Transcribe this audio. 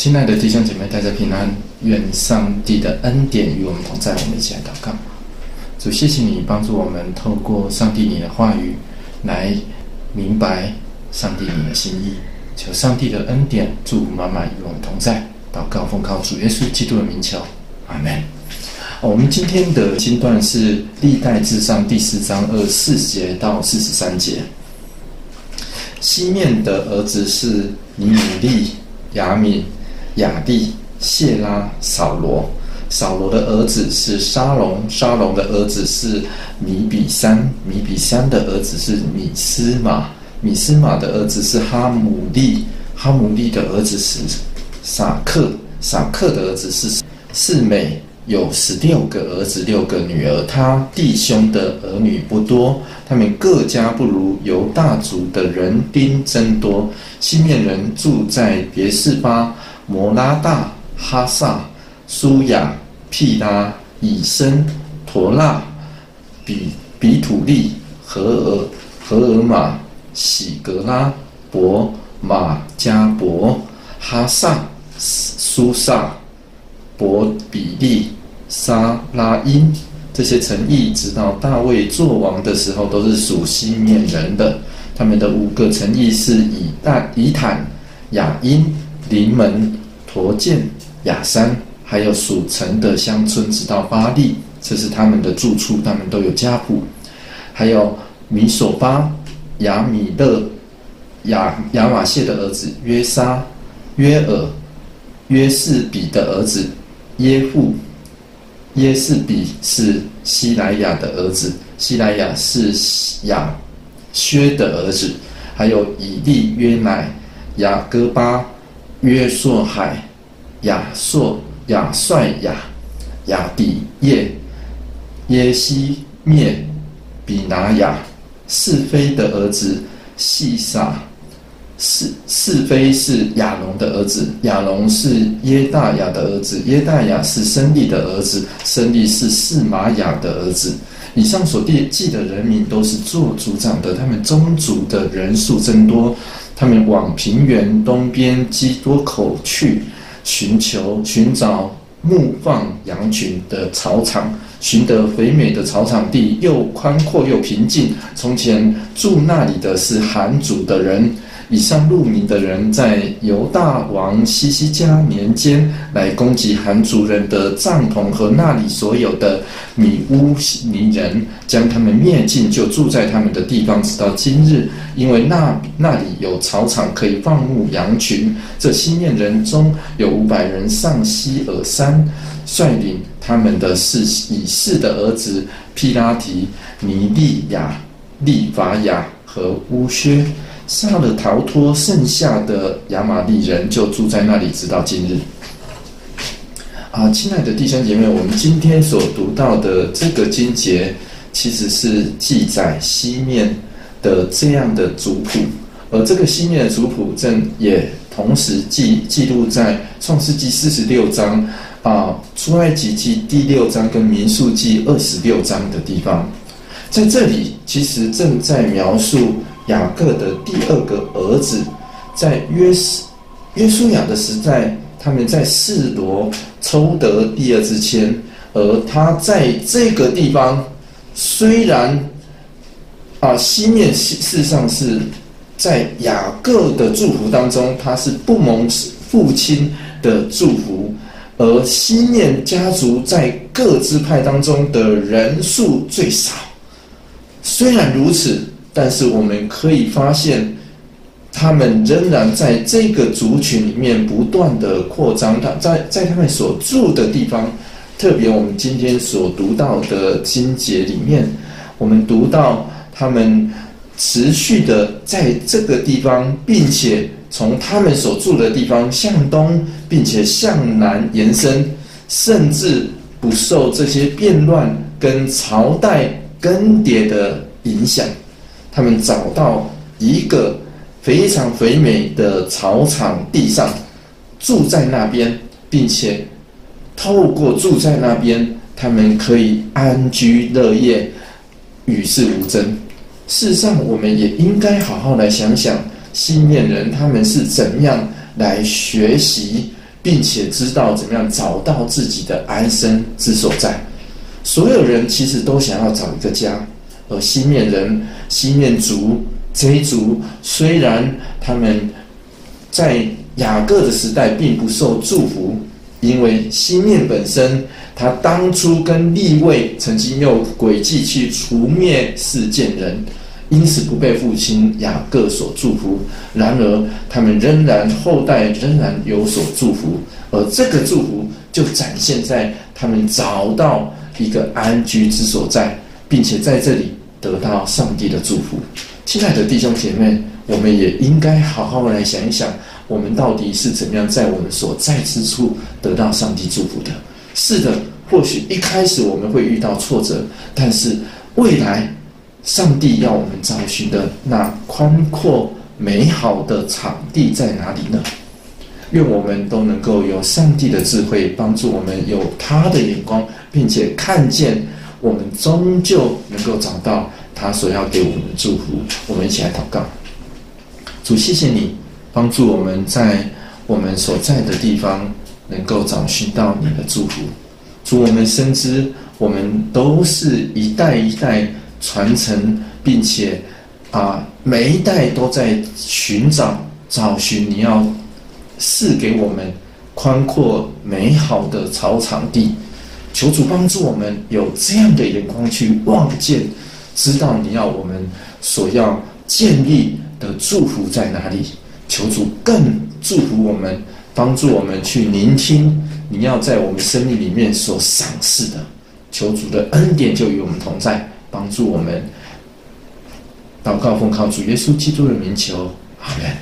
亲爱的弟兄姐妹，大家平安，愿上帝的恩典与我们同在。我们一起来祷告。主，谢谢你帮助我们透过上帝你的话语来明白上帝你的心意。求上帝的恩典、祝福满满与我们同在。祷告奉靠主耶稣基督的名求，阿门。我们今天的经段是历代至上第四章二十四节到四十三节。西面的儿子是尼米利、雅敏、雅蒂、谢拉、扫罗。扫罗的儿子是沙龙，沙龙的儿子是米比山，米比山的儿子是米斯玛，米斯玛的儿子是哈姆利，哈姆利的儿子是撒克，撒克的儿子是四美。有十六个儿子，六个女儿。他弟兄的儿女不多，他们各家不如犹大族的人丁增多。西面人住在别是巴、摩拉大、哈萨、苏雅、毗拉、以森、陀拉、比比土利、荷尔、荷尔玛、喜格拉、伯、马加伯、哈萨、苏萨、伯比利。沙拉因这些城邑，直到大卫做王的时候，都是属西面人的。他们的五个城邑是以大以坦、雅因、临门、陀建、雅山，还有属城的乡村，直到巴利，这是他们的住处，他们都有家谱。还有米索巴、雅米勒、雅雅马谢的儿子约沙、约尔、约士比的儿子耶户。耶士比是希莱亚的儿子，希莱亚是雅薛的儿子，还有以利约乃、雅戈巴、约朔海、亚朔、亚帅亚、亚底叶、耶西灭、比拿雅，是非的儿子细撒。是是非是亚龙的儿子，亚龙是耶大雅的儿子，耶大雅是申利的儿子，申利是士玛雅的儿子。以上所列记的人民都是做族长的，他们宗族的人数增多，他们往平原东边基多口去寻求寻找牧放羊群的草场，寻得肥美的草场地，又宽阔又平静。从前住那里的是韩族的人。以上入名的人在犹大王西西加年间来攻击韩族人的帐篷和那里所有的米乌尼人，将他们灭尽，就住在他们的地方，直到今日。因为那那里有草场可以放牧羊群。这西面人中有五百人上西尔山，率领他们的是以示的儿子皮拉提、尼利亚、利法亚和乌薛。杀了逃脱剩下的亚玛利人，就住在那里，直到今日。啊，亲爱的弟兄姐妹，我们今天所读到的这个经节，其实是记载西面的这样的族谱，而这个西面的族谱正也同时记记录在创世纪四十六章、啊出埃及记第六章跟民数记二十六章的地方，在这里其实正在描述。雅各的第二个儿子，在约约书亚的时代，他们在示罗抽得第二支签，而他在这个地方，虽然啊西面事实上是在雅各的祝福当中，他是不蒙父亲的祝福，而西面家族在各支派当中的人数最少。虽然如此。但是我们可以发现，他们仍然在这个族群里面不断的扩张。他在在他们所住的地方，特别我们今天所读到的经节里面，我们读到他们持续的在这个地方，并且从他们所住的地方向东，并且向南延伸，甚至不受这些变乱跟朝代更迭的影响。他们找到一个非常肥美的草场地上，住在那边，并且透过住在那边，他们可以安居乐业，与世无争。事实上，我们也应该好好来想想，西面人他们是怎样来学习并且知道怎么样找到自己的安身之所在。所有人其实都想要找一个家，而西面人、西面族这一族，虽然他们在雅各的时代并不受祝福，因为西面本身他当初跟立位曾经用诡计去除灭世件人，因此不被父亲雅各所祝福。然而他们仍然后代仍然有所祝福，而这个祝福就展现在他们找到。一个安居之所在，并且在这里得到上帝的祝福。亲爱的弟兄姐妹，我们也应该好好来想一想，我们到底是怎么样在我们所在之处得到上帝祝福的？是的，或许一开始我们会遇到挫折，但是未来上帝要我们找寻的那宽阔美好的场地在哪里呢？愿我们都能够有上帝的智慧帮助我们，有他的眼光，并且看见我们终究能够找到他所要给我们的祝福。我们一起来祷告：主，谢谢你帮助我们在我们所在的地方能够找寻到你的祝福。主，我们深知我们都是一代一代传承，并且啊，每一代都在寻找、找寻你要。赐给我们宽阔美好的草场地，求主帮助我们有这样的眼光去望见，知道你要我们所要建立的祝福在哪里。求主更祝福我们，帮助我们去聆听你要在我们生命里面所赏赐的。求主的恩典就与我们同在，帮助我们。祷告奉靠主耶稣基督的名求，阿门。